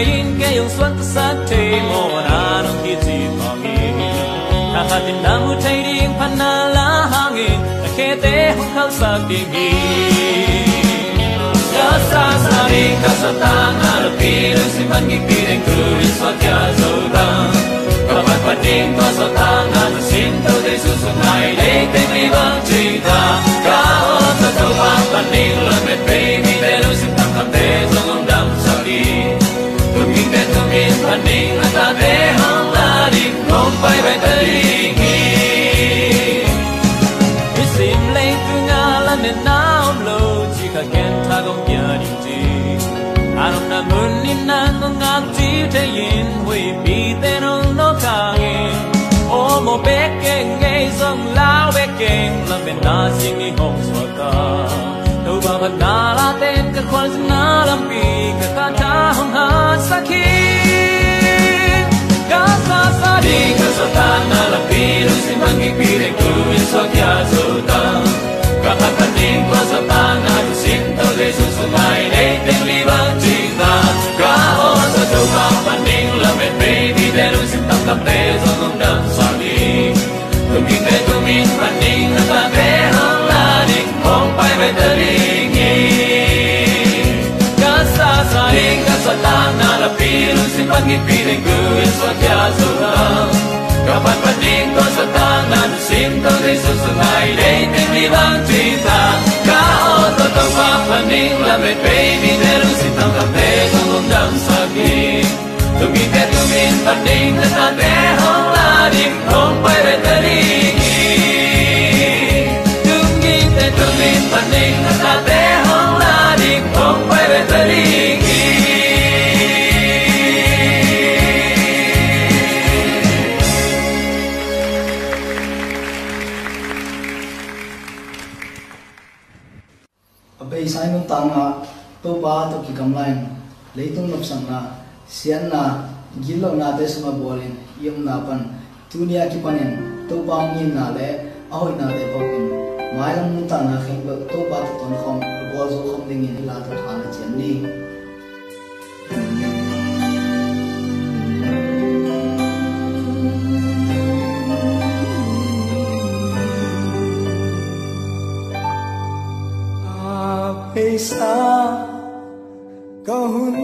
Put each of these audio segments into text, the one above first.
Ngay te in Kê yung xuân ta sát Thế mô na Nông ki si vang in Ta hạt tin na mu thay điên Pan na la hang in Na kê te hong khao sắc điên Rasa sari kasatan Alpino si mangipiring Kulis wakya zodan Kapat pating ko sa tangan Sinto de susungay Leiting libang cinta Kau sa tupang paning Lamit baby Pero bai bai ta li ngi mi sim le tu nga la me na om lo chi ka ken ta go pya di ti a ro na mu ni na ngo nga ti te yin hui bi te no no ka ngi o mo be ke nge song lao be ke la me na si ngi hong swa ka no ba ma na la ten ka khwan na lam pi ka ka ta hong ha sa ki di Di kasatan na lapiro si mangipiring Kuwin sa kya zodan Kakapating ko sa tangan Sinto de susumay Leiting libang ka Kao sa tupang paning Lamit baby Derong sintang kape Songong dam sagi Tuming te tumin paning Natate hang laning Kong pai bai te Kasasaling kasatan na lapiro si mangipiring ah. Kuwin sa kya zodan Kapan pating ko sa tangan Sinto di susungay ta ka o to to pa pa ning la me pe mi de paning si tam ka pe kape lom dam sa gi tu mi te tu min pa ding ta ta Natate hong la dim hong pa re bai talingi abai sai nung tang na to ba to ki kam lain leitung lop sang na sian na gilo na te sama bolin yum na pan tunia ki panin to ba ngin na le ahoi na le bokin mai lam nu ta na kheng lo to ba to ton khom bol zo khom ding in la ta thana chen ni Tahun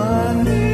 one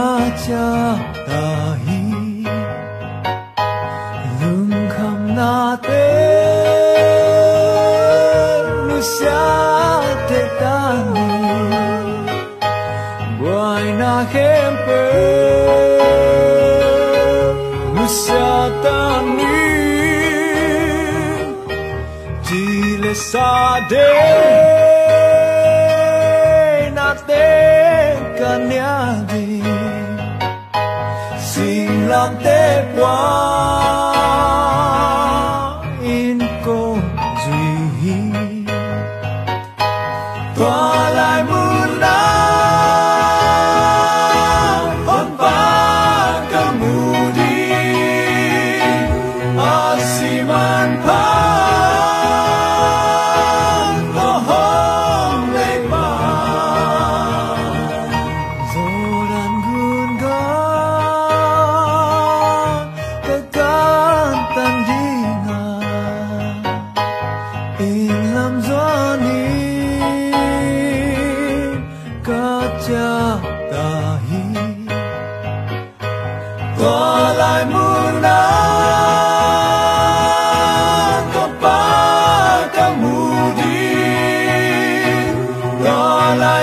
가자다히 눈감나데 루샤테다니 와이나 햄페 루샤타니 딜레사데 ante.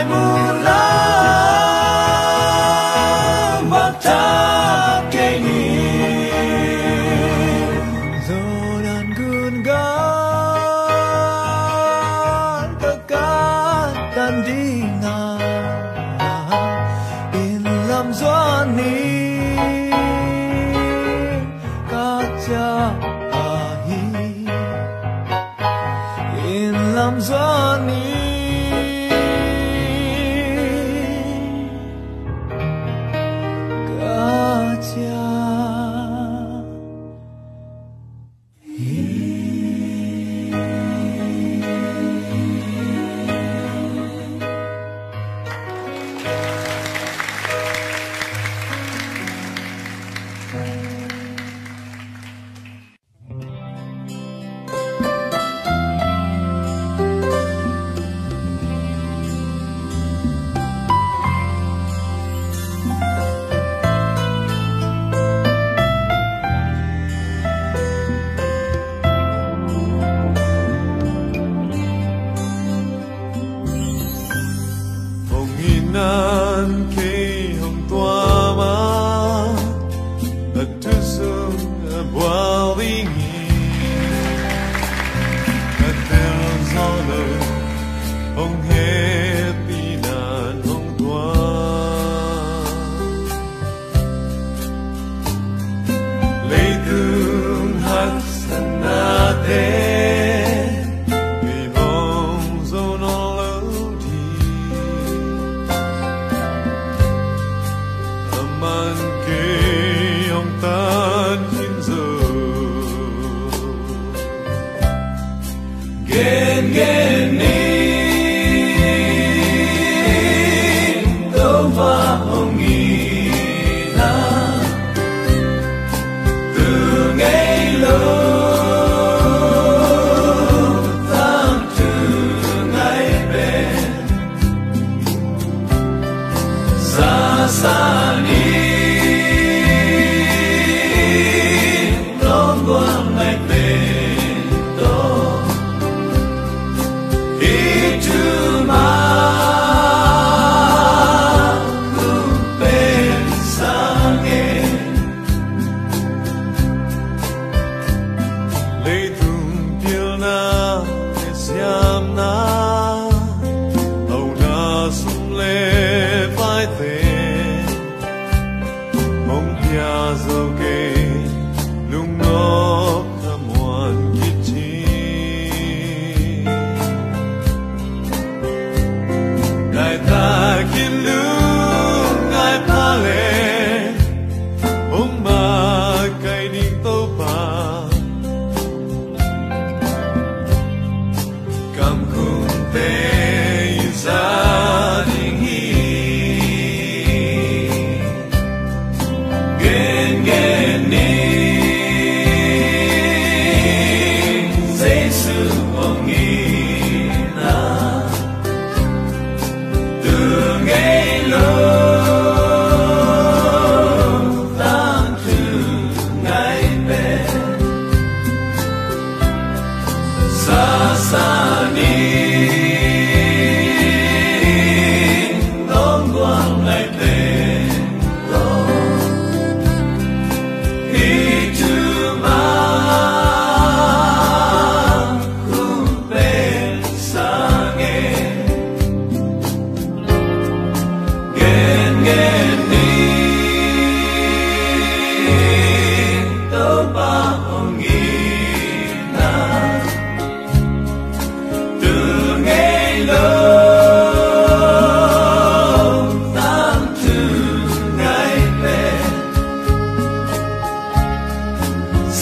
oh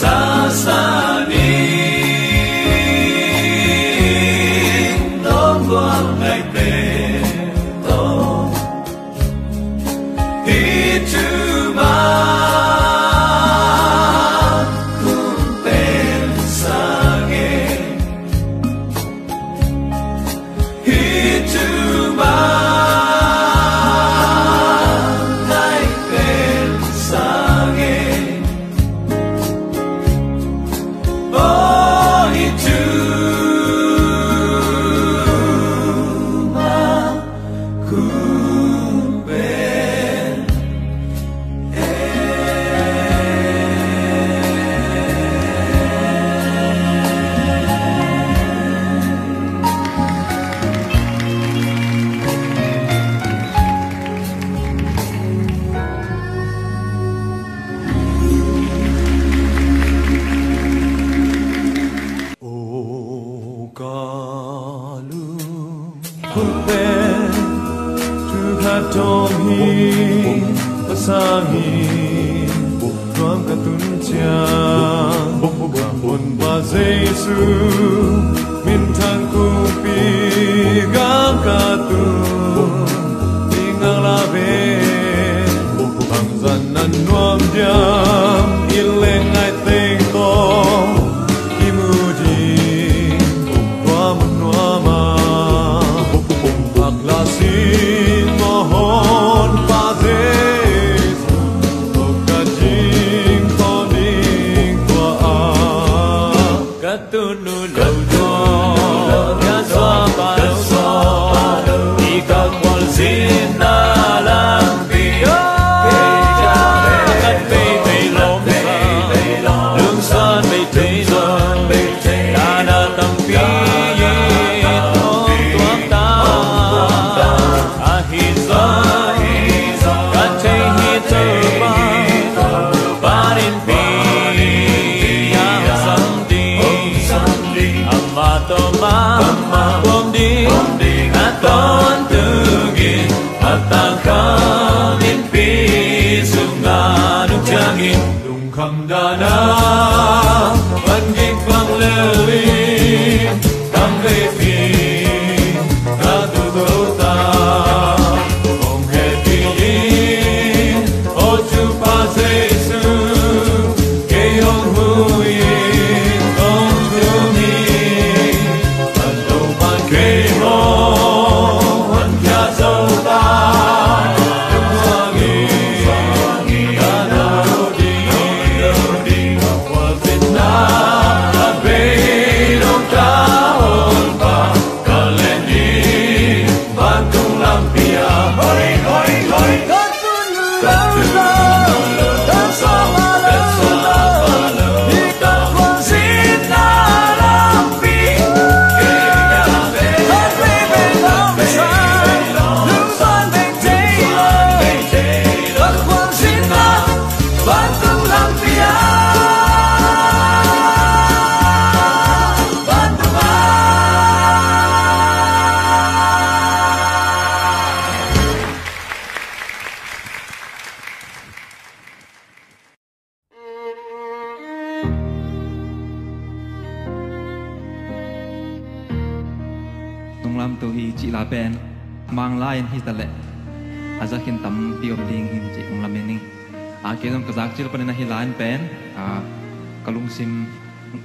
sa sa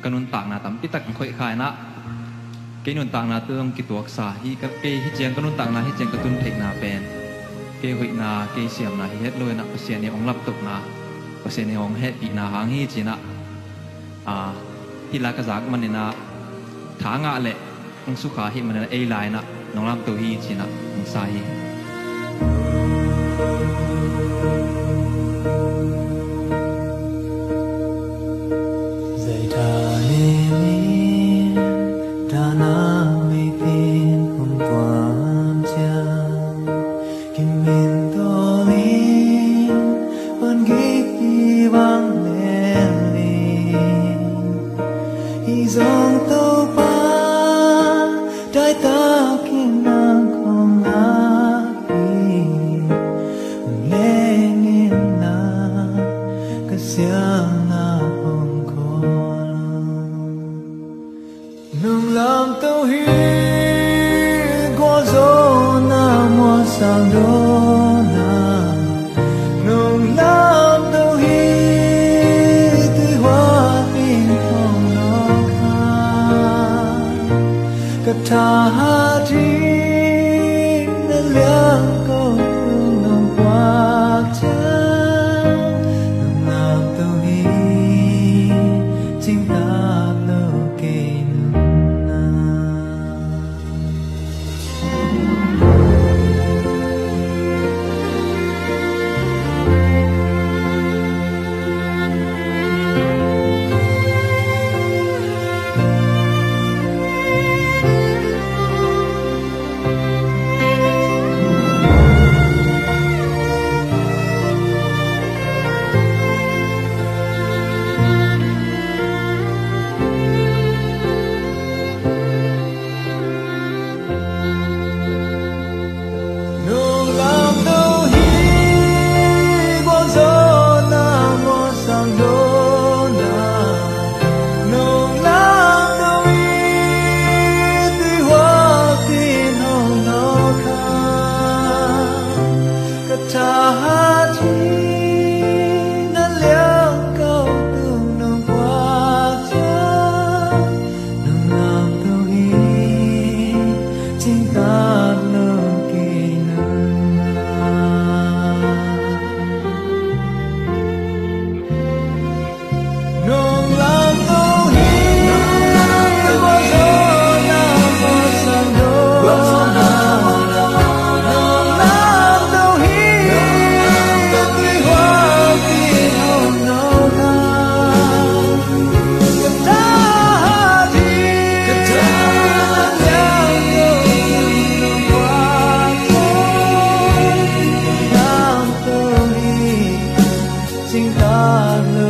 กนุนต่างนาตั้มที่ตักข่อยขายนะเกนุนต่างนาเติมกิตัวษาฮีกับเกฮิเจียงกนุนต่างนาฮิเจียงกระตุนเทกนาเป็นเกหุยนาเกเสียมนาฮิเฮ็ดเลยนะเสียในองลับตกนาเสียในองเฮ็ดปีนาหางฮีจีนะอ่าฮิลากะจากมันนะถางะเละองสุขาฮิมันนะเอไลนะน้องลำตัวฮีจีนะองสาย Thank you. kararlı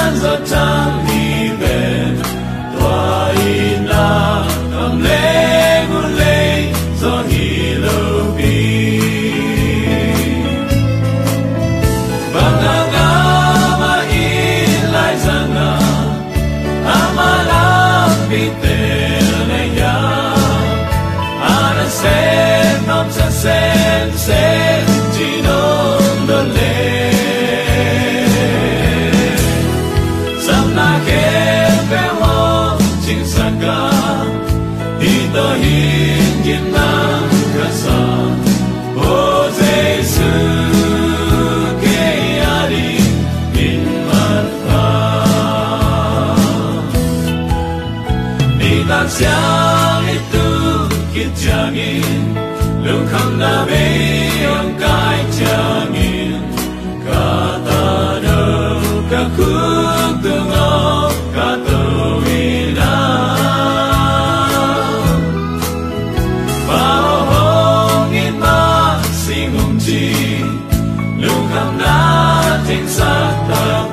senti non doler Sama ke pe ho chin saka Di to hin jin nam kasa O Jesus Siang itu kijangin Lung khang na Sing Santa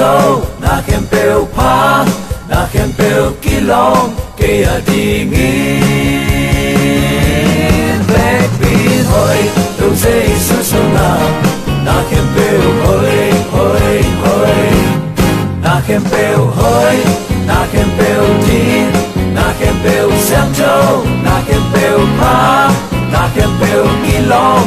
châu, na khem peo pa na khem peo kilong ke a Di in black bean hoi tu se su su na na khem peo hoi hoi hoi na khem peo hoi na khem peo tin na khem peo sam châu, na khem peo pa na khem peo kilong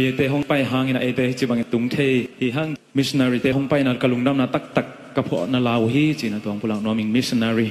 missionary te hong pai hang ina ate chi bang tung the hi hang missionary te hong pai na kalungdam na tak tak ka pho na lau hi chi na tong pulang no ming missionary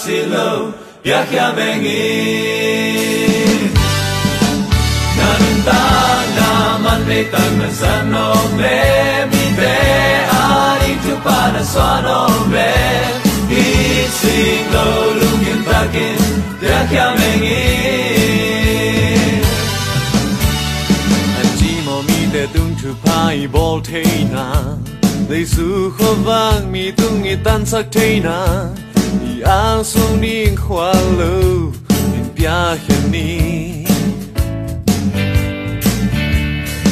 Barcelona, viaje a venir. Nanandana, manreta, mensano, me, mi be, ari tu para suano, me, y sin lo lungin takin, viaje a venir. Antimo mi de dun tu pai volteina, de su jovan mi dun y tan sacteina, I a su in pia ni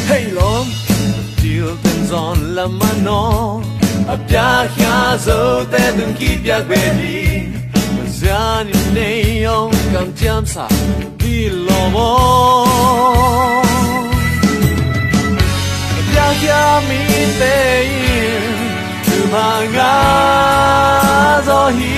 Hey longTil ten zon la mano A pia hia te tung ki pia kwe di Zia ni ne yong kam tiam sa Ki mi te tu manga zo hi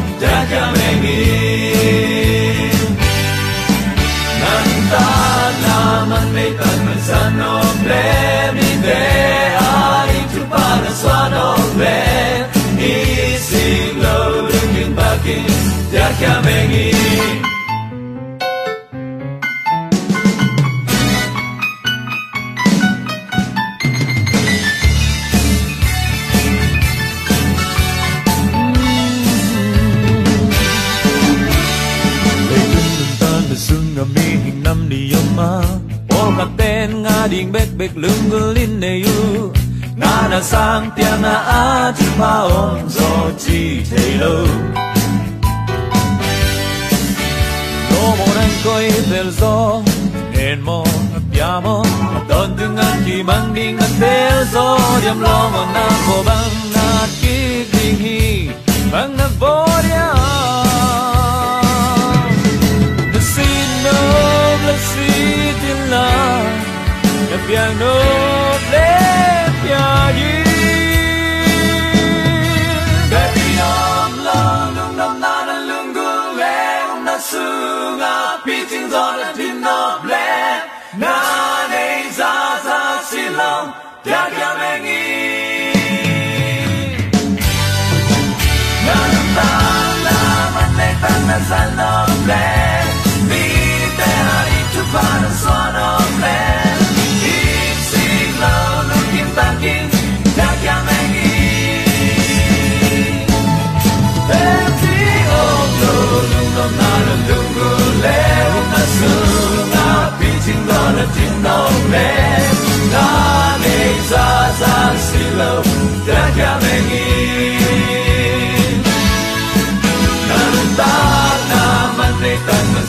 ten nga ding bek bek lung gulin ne yu. Na na sang tia na a chi pa om zo chi te lo. No mo nan koi del zo, en mo abbiamo don dung an chi mang ding an del zo. Diam lo mo na ko sandomen Bitte hari tuvarın sonomen Ipsi glonu kim bakin Dagyamegi Pepsi oldu Lungonları lungule Unasuna Pitin gonu tinomen Nani zazan silo Dagyamegi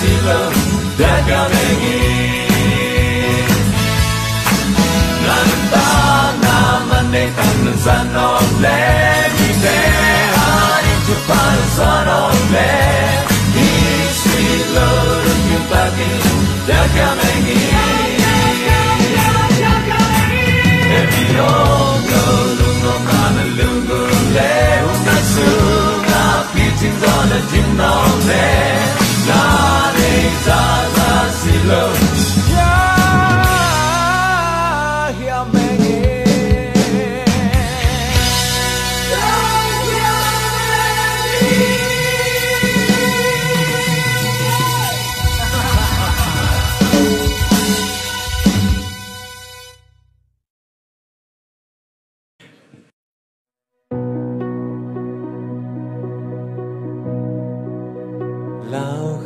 silloग Dadgamegin Monday tan zan on le mi de ani tu pan zan on suga beating on a dim ya there Love.